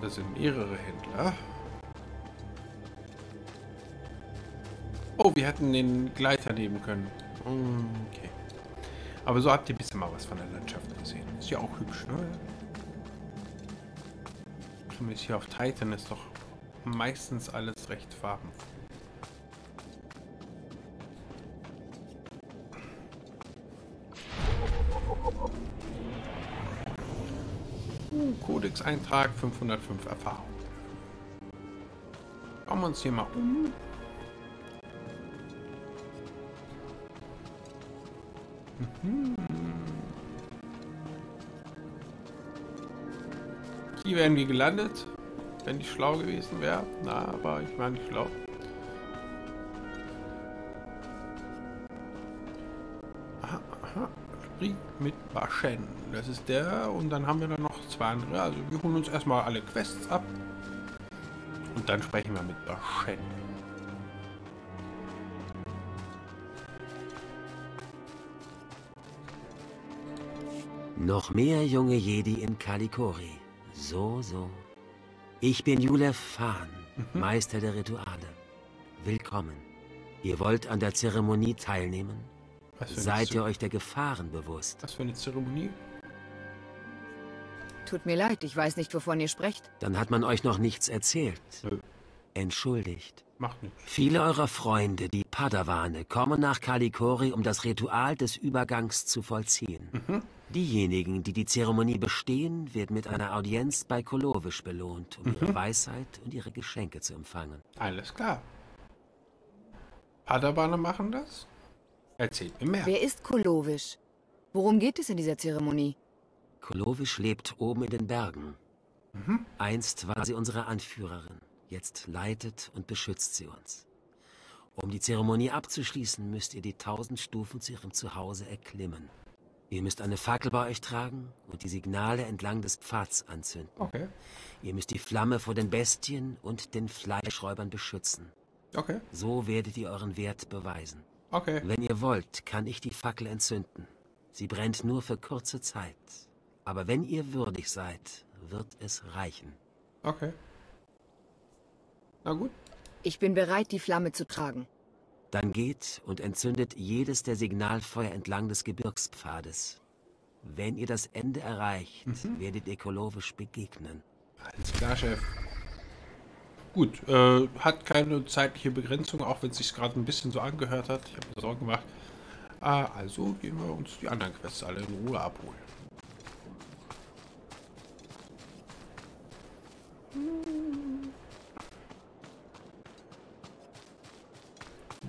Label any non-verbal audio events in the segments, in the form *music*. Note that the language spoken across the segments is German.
Das sind mehrere Händler. Oh, wir hätten den Gleiter nehmen können. Okay. Aber so habt ihr bisschen mal was von der Landschaft gesehen. Ist ja auch hübsch, ne? Zumindest hier auf Titan ist doch meistens alles recht farbenfroh. Codex-Eintrag 505 Erfahrung. Schauen wir uns hier mal um. Mhm. Hier wären wir gelandet, wenn ich schlau gewesen wäre. Na, aber ich war nicht schlau. Aha, aha. Sprich mit Waschen. Das ist der. Und dann haben wir dann noch andere. Also wir holen uns erstmal alle Quests ab. Und dann sprechen wir mit Waschen. Noch mehr junge Jedi in Kalikori. So, so. Ich bin Julef Fahn, Mhm. Meister der Rituale. Willkommen. Ihr wollt an der Zeremonie teilnehmen? Seid ihr euch der Gefahren bewusst? was für eine Zeremonie? Tut mir leid, ich weiß nicht, wovon ihr sprecht. Dann hat man euch noch nichts erzählt. Nö, Entschuldigt. macht nichts. Viele eurer Freunde, die Padawane, kommen nach Kalikori, um das Ritual des Übergangs zu vollziehen. Mhm. Diejenigen, die die Zeremonie bestehen, werden mit einer Audienz bei Kolovisch belohnt, um Mhm. ihre Weisheit und ihre Geschenke zu empfangen. Alles klar. Padawaner machen das? Erzählt mir mehr. Wer ist Kolovisch? Worum geht es in dieser Zeremonie? Kolovisch lebt oben in den Bergen. Mhm. Einst war sie unsere Anführerin. Jetzt leitet und beschützt sie uns. Um die Zeremonie abzuschließen, müsst ihr die tausend Stufen zu ihrem Zuhause erklimmen. Ihr müsst eine Fackel bei euch tragen und die Signale entlang des Pfads anzünden. Okay, Ihr müsst die Flamme vor den Bestien und den Fleischräubern beschützen. okay, So werdet ihr euren Wert beweisen. okay. Wenn ihr wollt, kann ich die Fackel entzünden. Sie brennt nur für kurze Zeit. Aber wenn ihr würdig seid, wird es reichen. Okay. Na gut. Ich bin bereit, die Flamme zu tragen. Dann geht und entzündet jedes der Signalfeuer entlang des Gebirgspfades. Wenn ihr das Ende erreicht, werdet ihr Kolovisch begegnen. Alles klar, Chef. Gut, äh, hat keine zeitliche Begrenzung, auch wenn es sich gerade ein bisschen so angehört hat. Ich habe mir Sorgen gemacht. Äh, also gehen wir uns die anderen Quests alle in Ruhe abholen.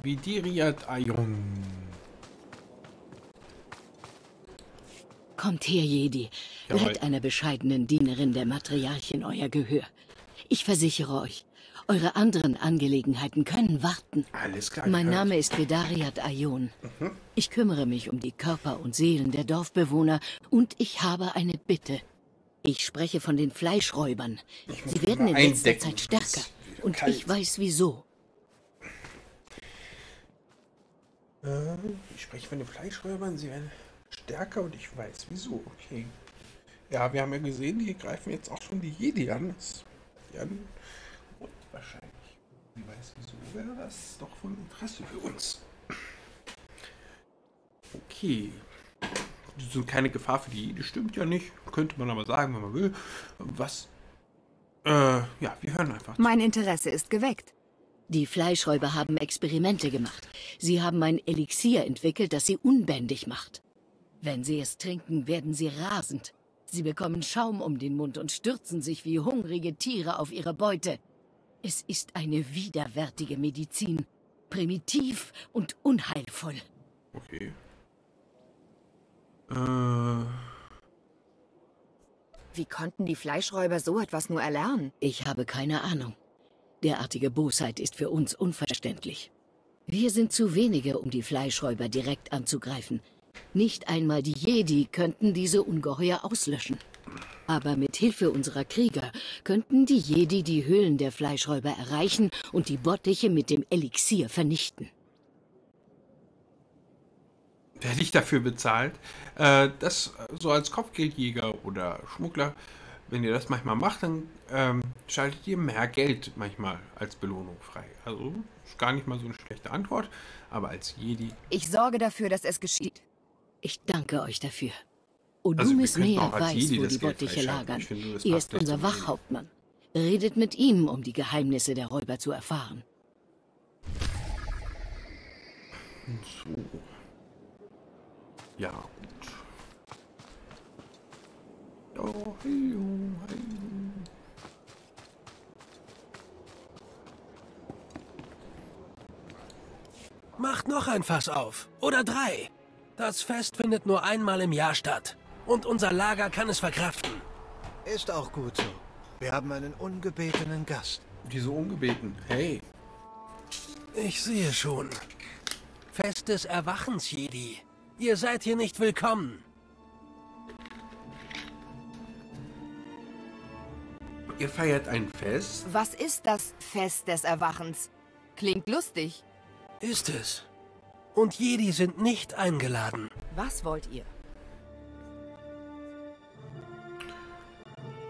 Vidiriat Ayun. Kommt her, Jedi. Jawohl. Seid einer bescheidenen Dienerin der Matriarchin euer Gehör. Ich versichere euch, eure anderen Angelegenheiten können warten. Alles klar. Mein. Name ist Vedariat Ayun. Ich kümmere mich um die Körper und Seelen der Dorfbewohner und ich habe eine Bitte. Ich spreche von den Fleischräubern. Sie werden in letzter. Zeit stärker. Und kalt. ich weiß wieso. Äh, ich spreche von den Fleischräubern, sie werden stärker und ich weiß wieso. Okay. Ja, wir haben ja gesehen, die greifen jetzt auch schon die Jedi an. Das ja, und wahrscheinlich. Wie weiß wieso wäre das doch von Interesse für uns. Okay. Die sind keine Gefahr für die Jedi, stimmt ja nicht. Könnte man aber sagen, wenn man will. Was? Äh, ja, wir hören einfach. Mein Interesse ist geweckt. Die Fleischräuber haben Experimente gemacht. Sie haben ein Elixier entwickelt, das sie unbändig macht. Wenn sie es trinken, werden sie rasend. Sie bekommen Schaum um den Mund und stürzen sich wie hungrige Tiere auf ihre Beute. Es ist eine widerwärtige Medizin. Primitiv und unheilvoll. Okay. Äh. Wie konnten die Fleischräuber so etwas nur erlernen? Ich habe keine Ahnung. Derartige Bosheit ist für uns unverständlich. Wir sind zu wenige, um die Fleischräuber direkt anzugreifen. Nicht einmal die Jedi könnten diese Ungeheuer auslöschen. Aber mit Hilfe unserer Krieger könnten die Jedi die Höhlen der Fleischräuber erreichen und die Bottiche mit dem Elixier vernichten. werde ich dafür bezahlt, äh, das so als Kopfgeldjäger oder Schmuggler wenn ihr das manchmal macht, dann ähm, schaltet ihr mehr Geld manchmal als Belohnung frei. Also ist gar nicht mal so eine schlechte Antwort, aber als Jedi. Ich sorge dafür, dass es geschieht. Ich danke euch dafür. Also, Odumis könnten Meer weiß, Jedi wo die Bottiche lagern. Finde, Er ist unser. Wachhauptmann. Redet mit ihm, um die Geheimnisse der Räuber zu erfahren. So. Ja, gut. Oh, heyo, heyo. Macht noch ein Fass auf. Oder drei. Das Fest findet nur einmal im Jahr statt. Und unser Lager kann es verkraften. Ist auch gut so. Wir haben einen ungebetenen Gast. Wieso ungebeten? Hey, Ich sehe schon. Fest des Erwachens, Jedi. Ihr seid hier nicht willkommen. Ihr feiert ein Fest? Was ist das Fest des Erwachens? Klingt lustig. Ist es. Und Jedi sind nicht eingeladen. Was wollt ihr?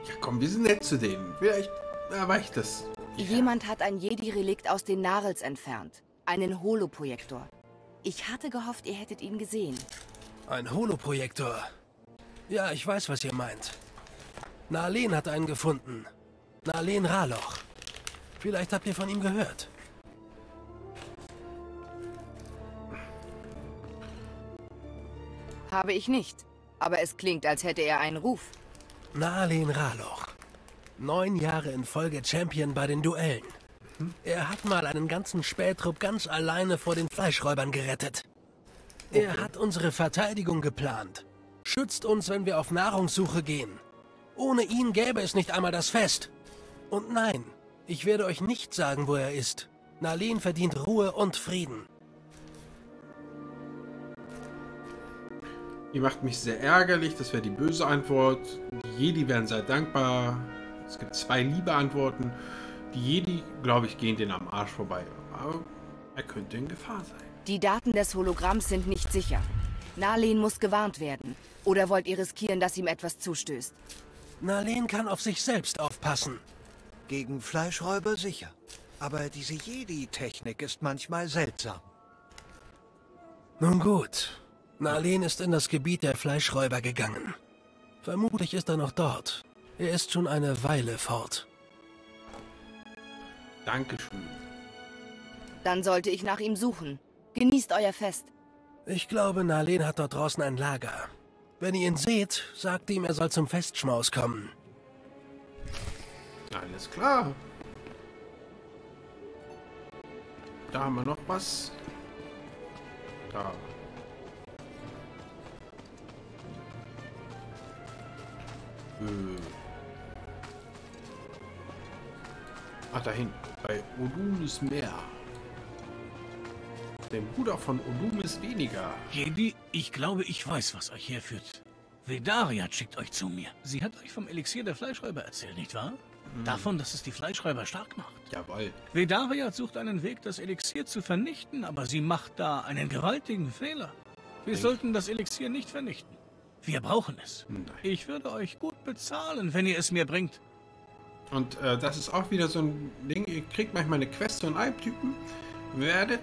Ja, komm, wir sind nett zu denen. Vielleicht erweicht das. Jemand hat ein Jedi-Relikt aus den Narels entfernt. Einen Holoprojektor. Ich hatte gehofft, ihr hättet ihn gesehen. Ein Holoprojektor. Ja, ich weiß, was ihr meint. Nalen hat einen gefunden. Nalen Raloch. Vielleicht habt ihr von ihm gehört. Habe ich nicht. Aber es klingt, als hätte er einen Ruf. Nalen Raloch. Neun Jahre in Folge Champion bei den Duellen. Er hat mal einen ganzen Spähtrupp ganz alleine vor den Fleischräubern gerettet. Er hat unsere Verteidigung geplant. Schützt uns, wenn wir auf Nahrungssuche gehen. Ohne ihn gäbe es nicht einmal das Fest. Und nein, ich werde euch nicht sagen, wo er ist. Nalen verdient Ruhe und Frieden. Ihr macht mich sehr ärgerlich, das wäre die böse Antwort. Die Jedi wären sehr dankbar. Es gibt zwei liebe Antworten. Die Jedi, glaube ich, gehen den am Arsch vorbei. Aber er könnte in Gefahr sein. Die Daten des Hologramms sind nicht sicher. Nalen muss gewarnt werden. Oder wollt ihr riskieren, dass ihm etwas zustößt? Nalen kann auf sich selbst aufpassen. Gegen Fleischräuber sicher. Aber diese Jedi-Technik ist manchmal seltsam. Nun gut. Nalen ist in das Gebiet der Fleischräuber gegangen. Vermutlich ist er noch dort. Er ist schon eine Weile fort. Dankeschön. Dann sollte ich nach ihm suchen. Genießt euer Fest. Ich glaube, Nalen hat dort draußen ein Lager. Wenn ihr ihn seht, sagt ihm, er soll zum Festschmaus kommen. Alles klar. Da haben wir noch was. Da. Äh. Ah, dahin. Bei Odumis Meer. Dem Bruder von Odumis weniger. Jedi, ich glaube, ich weiß, was euch herführt. Vedariat schickt euch zu mir. Sie hat euch vom Elixier der Fleischräuber erzählt, nicht wahr? Davon, dass es die Fleischräuber stark macht. Jawohl. Vedariat sucht einen Weg, das Elixier zu vernichten, aber sie macht da einen gewaltigen Fehler. Wir sollten das Elixier nicht vernichten. Wir brauchen es. Nein. Ich würde euch gut bezahlen, wenn ihr es mir bringt. Und äh, das ist auch wieder so ein Ding, ihr kriegt manchmal eine Quest von einem Typen, werdet,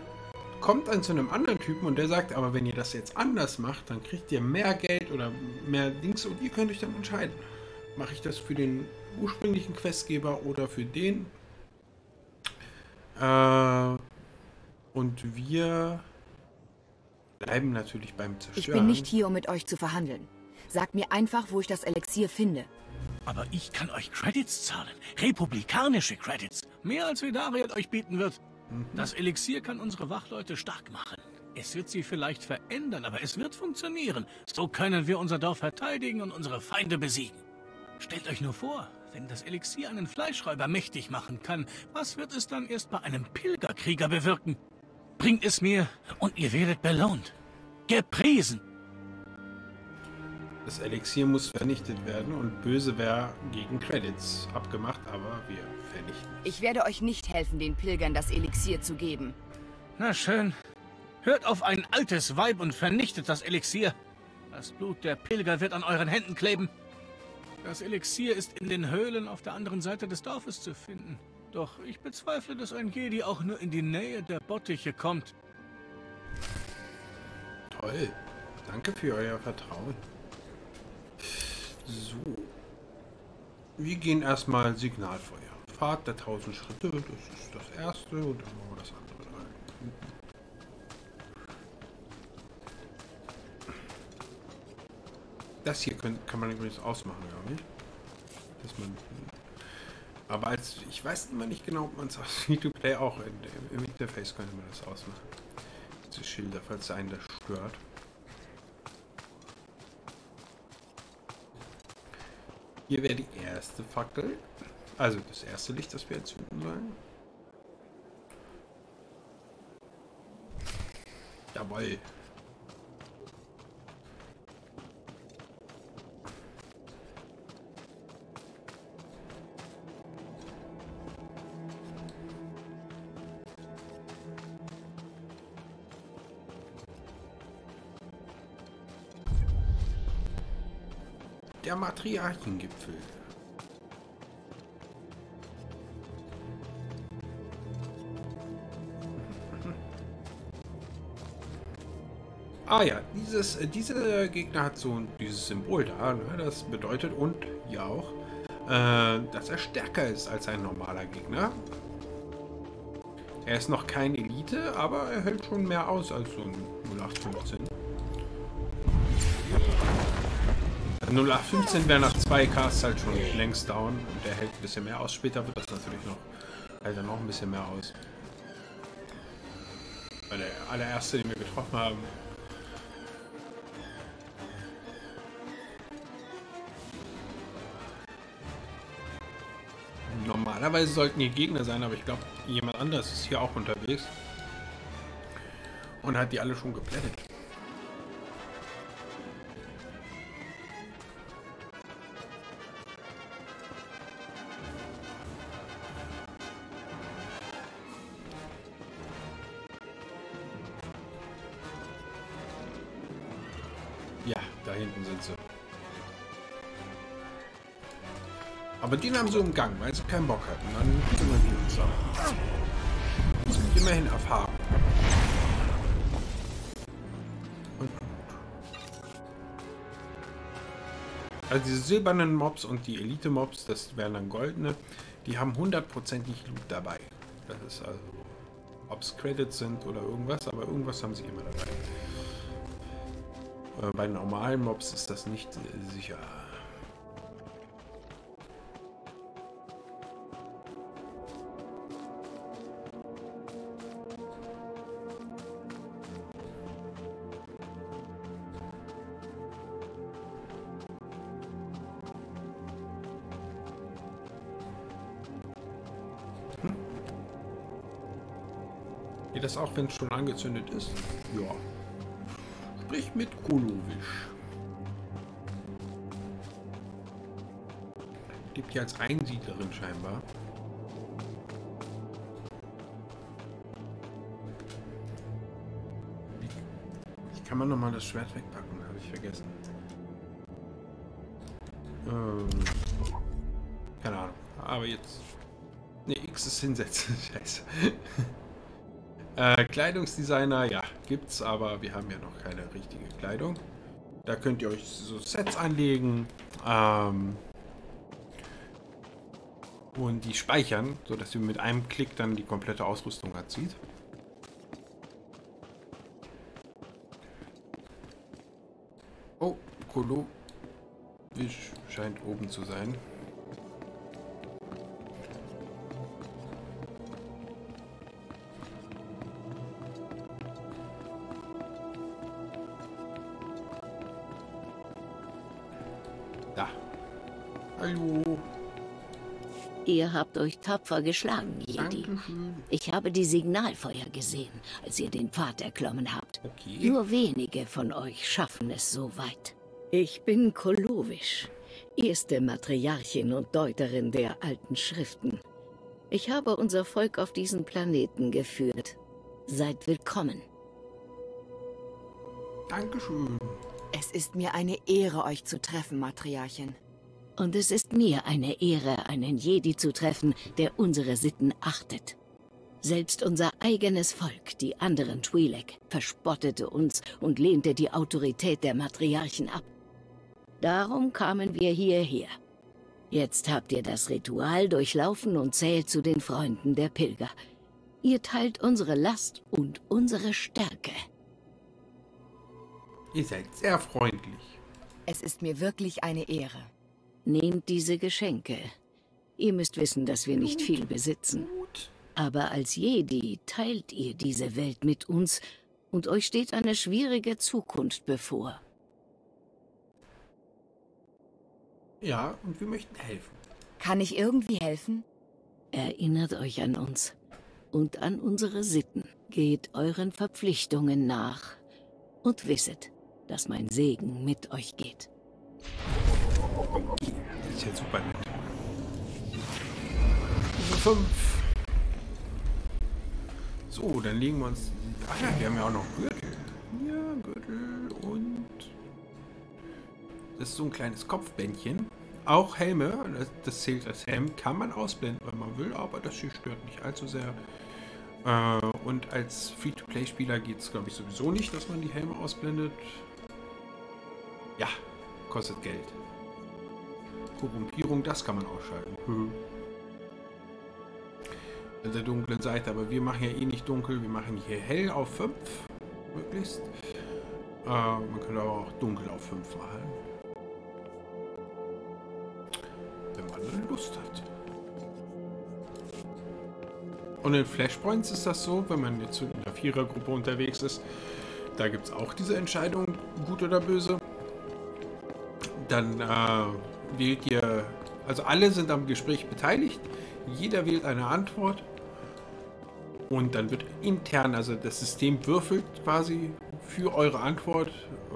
kommt dann zu einem anderen Typen und der sagt, aber wenn ihr das jetzt anders macht, dann kriegt ihr mehr Geld oder mehr Dings und ihr könnt euch dann entscheiden. Mache ich das für den ursprünglichen Questgeber oder für den? Äh, und wir bleiben natürlich beim Zerstören. Ich bin nicht hier, um mit euch zu verhandeln. Sagt mir einfach, wo ich das Elixier finde. Aber ich kann euch Credits zahlen. Republikanische Credits. Mehr als Vedariat euch bieten wird. Das Elixier kann unsere Wachleute stark machen. Es wird sie vielleicht verändern, aber es wird funktionieren. So können wir unser Dorf verteidigen und unsere Feinde besiegen. Stellt euch nur vor, wenn das Elixier einen Fleischräuber mächtig machen kann, was wird es dann erst bei einem Pilgerkrieger bewirken? Bringt es mir und ihr werdet belohnt. Gepriesen. Das Elixier muss vernichtet werden und böse wäre gegen Credits abgemacht, aber wir vernichten. Ich werde euch nicht helfen, den Pilgern das Elixier zu geben. Na schön. Hört auf ein altes Weib und vernichtet das Elixier. Das Blut der Pilger wird an euren Händen kleben. Das Elixier ist in den Höhlen auf der anderen Seite des Dorfes zu finden. Doch ich bezweifle, dass ein Jedi auch nur in die Nähe der Bottiche kommt. Toll. Danke für euer Vertrauen. So. Wir gehen erstmal Signalfeuer. Fahrt der 1000 Schritte, das ist das erste und dann machen wir das andere. Das hier kann, kann man übrigens ausmachen, glaube ich. Dass man, aber als ich weiß immer nicht genau, ob man es aus *laughs* Free-to-Play auch in, im Interface könnte man das ausmachen. Diese Schilder, falls einen das stört. Hier wäre die erste Fackel. Also das erste Licht, das wir entzünden sollen. Jawoll. Der Matriarchengipfel. Ah ja, dieses, äh, dieser Gegner hat so dieses Symbol da, ne? das bedeutet und ja auch, äh, dass er stärker ist als ein normaler Gegner. Er ist noch kein Elite, aber er hält schon mehr aus als so ein 0815. 0815 wäre nach zwei Casts halt schon längst down und der hält ein bisschen mehr aus. Später wird das natürlich noch, hält er noch ein bisschen mehr aus. Weil der allererste, den wir getroffen haben, Normalerweise sollten hier Gegner sein, aber ich glaube, jemand anderes ist hier auch unterwegs. Und hat die alle schon geplättet. Ja, da hinten sind sie. Aber den haben sie umgangen, weil sie keinen Bock hatten. Dann kümmern wir uns auch. Immerhin Erfahrung. Und also diese silbernen Mobs und die Elite-Mobs, das wären dann goldene, die haben hundertprozentig Loot dabei. Das ist also, ob es Credits sind oder irgendwas, aber irgendwas haben sie immer dabei. Äh, bei normalen Mobs ist das nicht äh, sicher. Geht das auch, wenn es schon angezündet ist? Ja. Sprich mit Kolovisch. Lebt hier als Einsiedlerin scheinbar. Wie kann man nochmal das Schwert wegpacken? Habe ich vergessen. Ähm, keine Ahnung. Aber jetzt... Ne, X ist hinsetzen. *laughs* Scheiße. Äh, Kleidungsdesigner, ja, gibt's, aber wir haben ja noch keine richtige Kleidung. Da könnt ihr euch so Sets anlegen ähm, und die speichern, sodass ihr mit einem Klick dann die komplette Ausrüstung erzieht. Oh, Kolo scheint oben zu sein. Ihr habt euch tapfer geschlagen, Jedi. Dankeschön. Ich habe die Signalfeuer gesehen, als ihr den Pfad erklommen habt. Okay. Nur wenige von euch schaffen es so weit. Ich bin Kolovisch, erste Matriarchin und Deuterin der alten Schriften. Ich habe unser Volk auf diesen Planeten geführt. Seid willkommen. Dankeschön. Es ist mir eine Ehre, euch zu treffen, Matriarchin. Und es ist mir eine Ehre, einen Jedi zu treffen, der unsere Sitten achtet. Selbst unser eigenes Volk, die anderen Twi'lek, verspottete uns und lehnte die Autorität der Matriarchen ab. Darum kamen wir hierher. Jetzt habt ihr das Ritual durchlaufen und zählt zu den Freunden der Pilger. Ihr teilt unsere Last und unsere Stärke. Ihr seid sehr freundlich. Es ist mir wirklich eine Ehre. Nehmt diese Geschenke. Ihr müsst wissen, dass wir nicht viel besitzen. Aber als Jedi teilt ihr diese Welt mit uns und euch steht eine schwierige Zukunft bevor. Ja, und wir möchten helfen. Kann ich irgendwie helfen? Erinnert euch an uns und an unsere Sitten. Geht euren Verpflichtungen nach und wisset, dass mein Segen mit euch geht. Das ist ja super nett. Fünf. So, dann legen wir uns. Ach ja, wir haben ja auch noch Gürtel. Ja, Gürtel und. Das ist so ein kleines Kopfbändchen. Auch Helme, das, das zählt als Helm, kann man ausblenden, wenn man will, aber das hier stört nicht allzu sehr. Äh, und als Free-to-Play-Spieler geht es, glaube ich, sowieso nicht, dass man die Helme ausblendet. Ja, kostet Geld. Korrumpierung, das kann man ausschalten. Hm. An der dunklen Seite, aber wir machen ja eh nicht dunkel, wir machen hier hell auf 5, möglichst. Äh, man könnte aber auch dunkel auf 5 machen. Wenn man Lust hat. Und in Flashpoints ist das so, wenn man jetzt in der Vierergruppe unterwegs ist, da gibt es auch diese Entscheidung, gut oder böse. Dann äh, wählt ihr, also alle sind am Gespräch beteiligt, jeder wählt eine Antwort und dann wird intern, also das System würfelt quasi für eure Antwort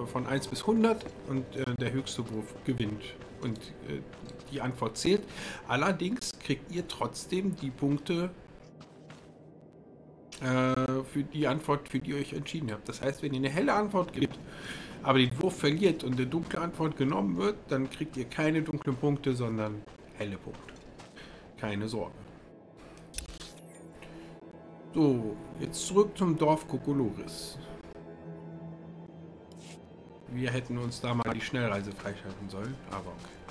von 1 bis 100 und äh, der höchste Wurf gewinnt und äh, die Antwort zählt. Allerdings kriegt ihr trotzdem die Punkte äh, für die Antwort, für die ihr euch entschieden habt. Das heißt, wenn ihr eine helle Antwort gibt, aber den Wurf verliert und eine dunkle Antwort genommen wird, dann kriegt ihr keine dunklen Punkte, sondern helle Punkte. Keine Sorge. So, jetzt zurück zum Dorf Kokolores. Wir hätten uns da mal die Schnellreise freischalten sollen, aber okay.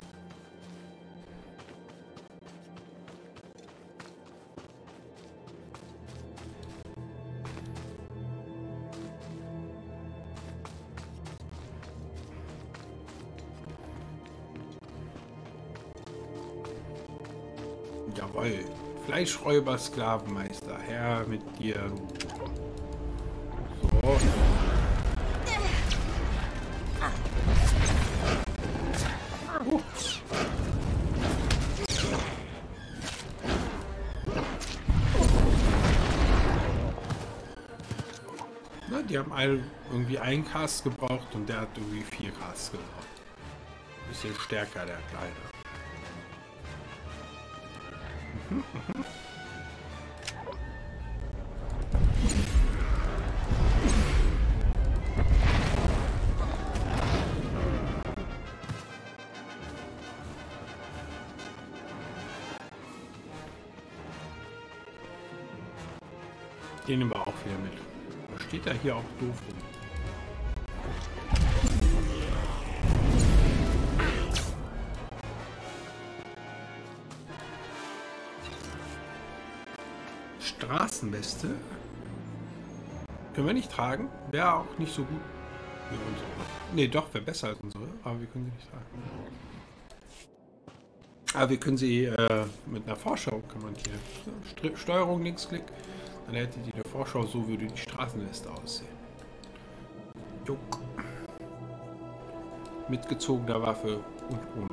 Jawohl. Fleischräuber, Sklavenmeister. Herr mit dir. So. Na, die haben alle irgendwie ein Cast gebraucht und der hat irgendwie vier Casts gebraucht. Bisschen stärker, der Kleine. Den nehmen wir auch wieder mit. Was steht da hier auch doof rum? Straßenweste. Können wir nicht tragen. Wäre auch nicht so gut wie unsere. Ne, doch, wäre besser als unsere, aber wir können sie nicht tragen. Aber wir können sie äh, mit einer Vorschau kann Steuerung, Linksklick. Dann hättet ihr eine Vorschau, so würde die Straßenweste aussehen. Juck. Mit gezogener Waffe und ohne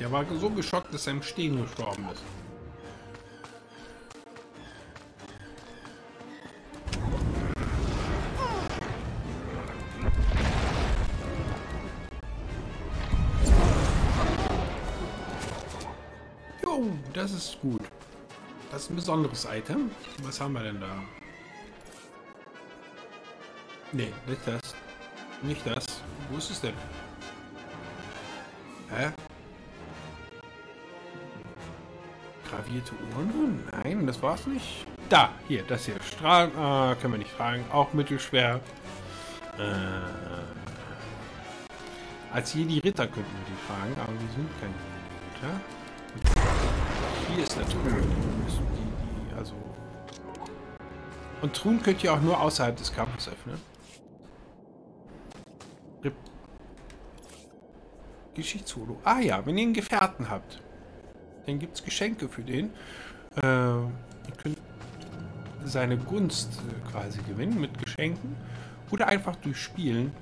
Der war so geschockt, dass er im Stehen gestorben ist. Jo, das ist gut. Das ist ein besonderes Item. Was haben wir denn da? Ne, nicht das. Nicht das. Wo ist es denn? Hä? Gravierte Urne? Nein, das war's nicht. Da, hier, das hier. Strahlen, äh, können wir nicht tragen. Auch mittelschwer. Äh, als Jedi Ritter könnten wir die tragen, aber wir sind kein Ritter. Hier ist Truhe. Die, die, also Und Truhen könnt ihr auch nur außerhalb des Kampfes öffnen. Geschichtsholo. Ah ja, wenn ihr einen Gefährten habt, dann gibt es Geschenke für den. Äh, ihr könnt seine Gunst äh, quasi gewinnen mit Geschenken oder einfach durch Spielen,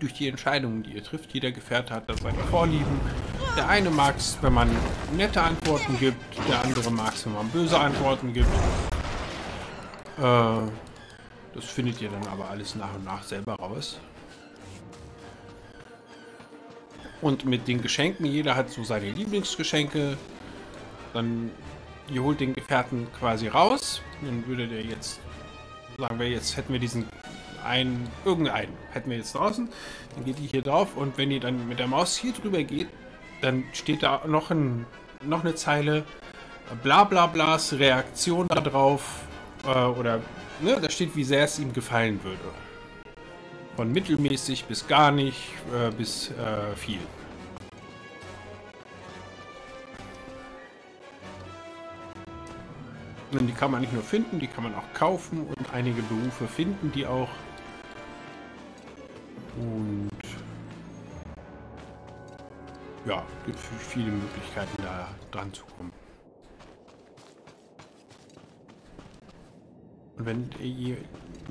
durch die Entscheidungen, die ihr trifft. Jeder Gefährte hat da seine Vorlieben. Der eine mag es, wenn man nette Antworten gibt, der andere mag es, wenn man böse Antworten gibt. Äh, das findet ihr dann aber alles nach und nach selber raus. Und mit den Geschenken, jeder hat so seine Lieblingsgeschenke. Dann, ihr holt den Gefährten quasi raus. Dann würde der jetzt, sagen wir jetzt, hätten wir diesen einen, irgendeinen, hätten wir jetzt draußen. Dann geht die hier drauf und wenn ihr dann mit der Maus hier drüber geht, dann steht da noch, ein, noch eine Zeile bla bla blas Reaktion darauf äh, oder ne, da steht, wie sehr es ihm gefallen würde. Von mittelmäßig bis gar nicht, äh, bis äh, viel. Und die kann man nicht nur finden, die kann man auch kaufen und einige Berufe finden die auch. Und ja, gibt viele Möglichkeiten da dran zu kommen. Und wenn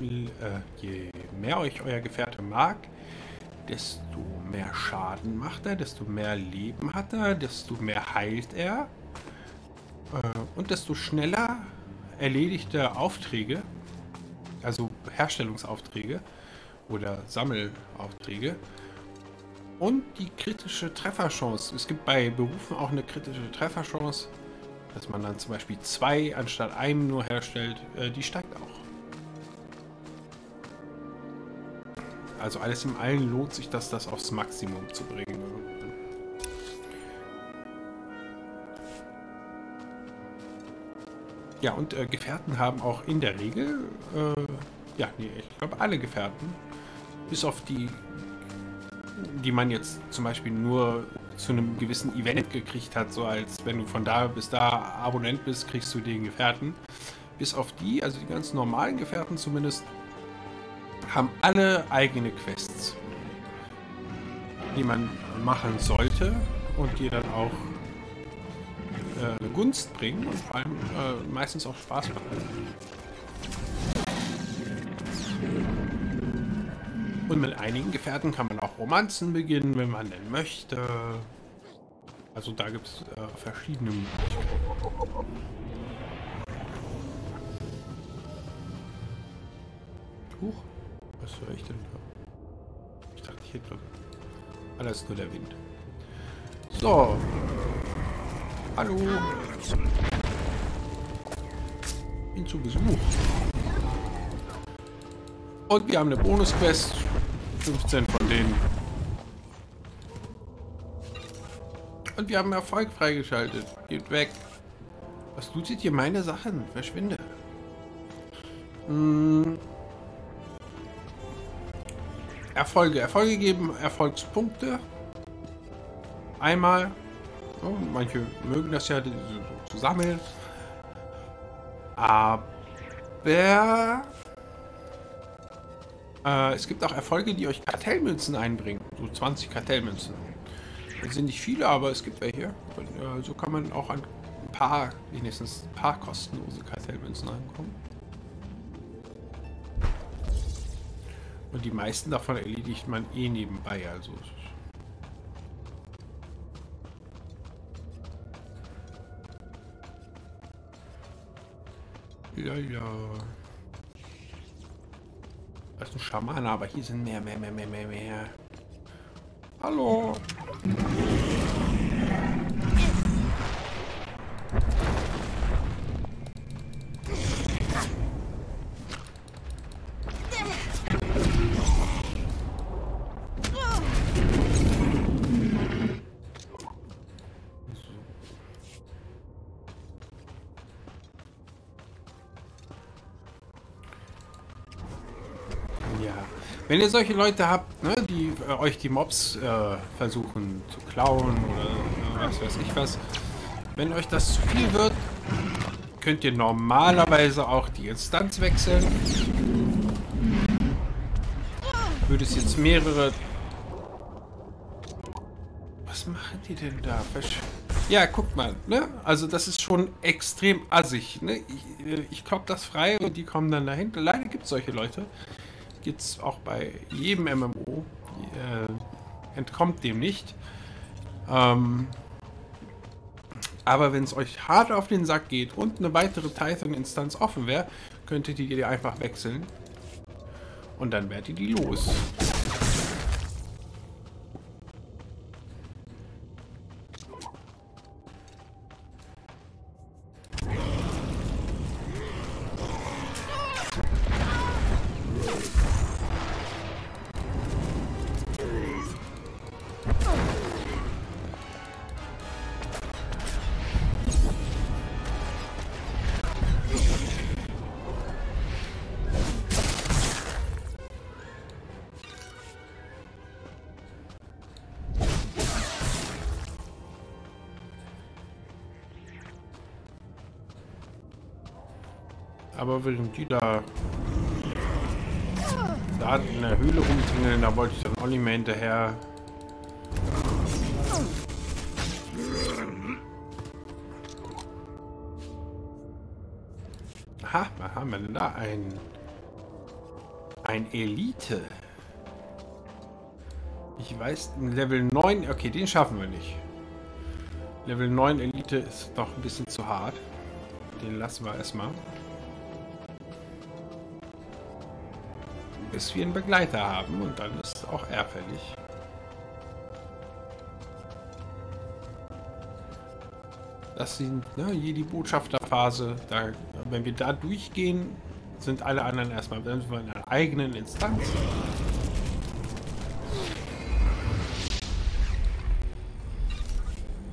äh, je mehr euch euer Gefährte mag, desto mehr Schaden macht er, desto mehr Leben hat er, desto mehr heilt er. Äh, und desto schneller erledigt er Aufträge, also Herstellungsaufträge oder Sammelaufträge. Und die kritische Trefferchance. Es gibt bei Berufen auch eine kritische Trefferchance dass man dann zum Beispiel zwei anstatt einem nur herstellt, äh, die steigt auch. Also alles im Allen lohnt sich das, das aufs Maximum zu bringen. Ja, und äh, Gefährten haben auch in der Regel, äh, ja, nee, ich glaube alle Gefährten, bis auf die, die man jetzt zum Beispiel nur zu einem gewissen Event gekriegt hat, so als wenn du von da bis da Abonnent bist, kriegst du den Gefährten. Bis auf die, also die ganz normalen Gefährten zumindest, haben alle eigene Quests, die man machen sollte und die dann auch äh, Gunst bringen und vor allem äh, meistens auch Spaß machen. Und mit einigen Gefährten kann man auch Romanzen beginnen, wenn man denn möchte. Also da gibt es äh, verschiedene Möglichkeiten. Huch, was höre ich denn da? Ich dachte, hier drin. Alles nur der Wind. So. Hallo. Bin zu Besuch. Und wir haben eine Bonusquest 15 von denen. Und wir haben Erfolg freigeschaltet. Geht weg. Was tut hier meine Sachen? Verschwinde. Hm. Erfolge. Erfolge geben Erfolgspunkte. Einmal. Oh, manche mögen das ja zu sammeln. Aber äh, es gibt auch Erfolge, die euch Kartellmünzen einbringen. So 20 Kartellmünzen. Das sind nicht viele, aber es gibt welche. Und, äh, so kann man auch an ein paar, wenigstens ein paar kostenlose Kartellmünzen rankommen. Und die meisten davon erledigt man eh nebenbei, also. Ja, ja. Das ist ein Schamane, aber hier sind mehr, mehr, mehr, mehr, mehr, mehr. Hallo. Wenn ihr solche Leute habt, ne, die äh, euch die Mobs äh, versuchen zu klauen oder äh, was weiß ich was, wenn euch das zu viel wird, könnt ihr normalerweise auch die Instanz wechseln. Würde es jetzt mehrere... Was machen die denn da? Ja, guckt mal, ne? Also das ist schon extrem assig, ne? Ich, äh, ich klopp das frei und die kommen dann dahinter. Leider gibt es solche Leute. Gibt es auch bei jedem MMO. Äh, entkommt dem nicht. Ähm, aber wenn es euch hart auf den Sack geht und eine weitere Tython-Instanz offen wäre, könntet ihr die einfach wechseln. Und dann werdet ihr die los. Aber während die da, da in der Höhle rumtingeln, da wollte ich dann auch nicht mehr hinterher. Aha, was haben wir denn da? Ein, ein Elite. Ich weiß, Level 9, okay, den schaffen wir nicht. Level 9 Elite ist doch ein bisschen zu hart. Den lassen wir erstmal. Bis wir einen Begleiter haben und dann ist auch er fällig. Das sind ne, hier die Botschafterphase. Da, wenn wir da durchgehen, sind alle anderen erstmal in einer eigenen Instanz.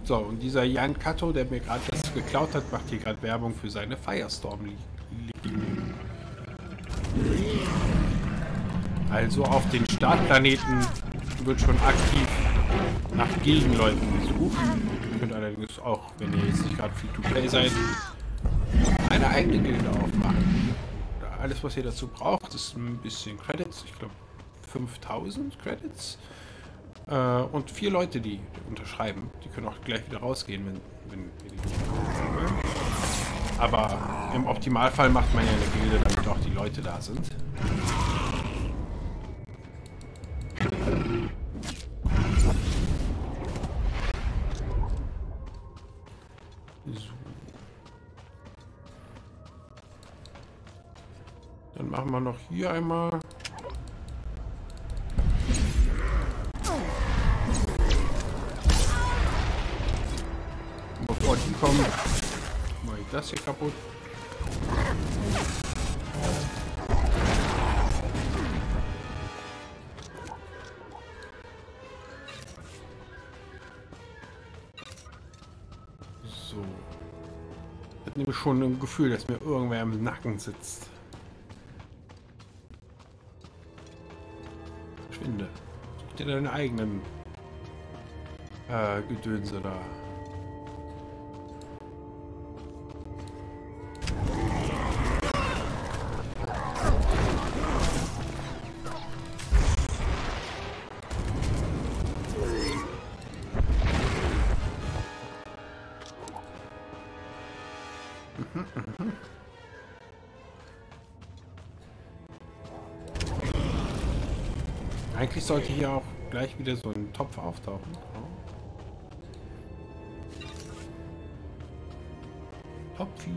So, und dieser Jan Kato, der mir gerade das geklaut hat, macht hier gerade Werbung für seine Firestorm-Linie. Also auf den Startplaneten wird schon aktiv nach Gildenleuten gesucht. Ihr könnt allerdings auch, wenn ihr jetzt nicht gerade Free-to-Play seid, eine eigene Gilde aufmachen. Alles, was ihr dazu braucht, ist ein bisschen Credits. Ich glaube 5000 Credits. Äh, und vier Leute, die unterschreiben. Die können auch gleich wieder rausgehen, wenn, wenn ihr die nicht Aber im Optimalfall macht man ja eine Gilde, damit auch die Leute da sind. Noch hier einmal. Bevor die kommen, mache ich das hier kaputt. So. Ich habe nämlich schon ein Gefühl, dass mir irgendwer im Nacken sitzt. Verschwinde. Such dir deine eigenen äh, Gedönse da. Sollte hier auch gleich wieder so ein Topf auftauchen. Topfi.